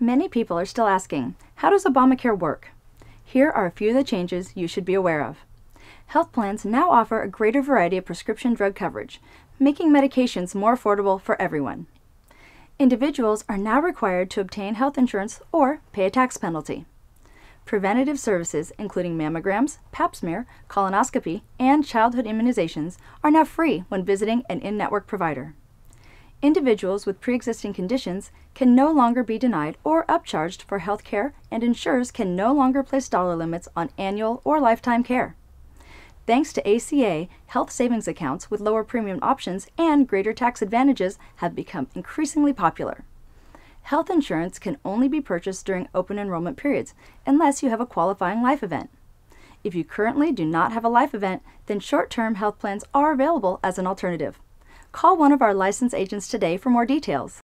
Many people are still asking, how does Obamacare work? Here are a few of the changes you should be aware of. Health plans now offer a greater variety of prescription drug coverage, making medications more affordable for everyone. Individuals are now required to obtain health insurance or pay a tax penalty. Preventative services, including mammograms, pap smear, colonoscopy, and childhood immunizations, are now free when visiting an in network provider. Individuals with pre existing conditions can no longer be denied or upcharged for health care, and insurers can no longer place dollar limits on annual or lifetime care. Thanks to ACA, health savings accounts with lower premium options and greater tax advantages have become increasingly popular. Health insurance can only be purchased during open enrollment periods unless you have a qualifying life event. If you currently do not have a life event, then short term health plans are available as an alternative. Call one of our licensed agents today for more details.